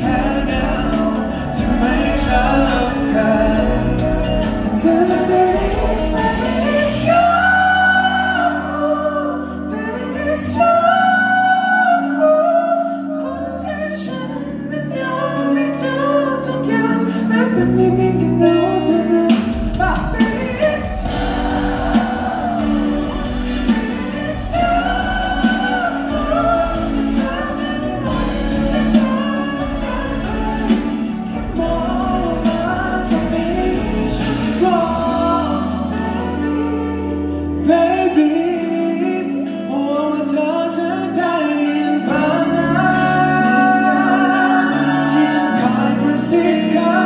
care now to make some Sick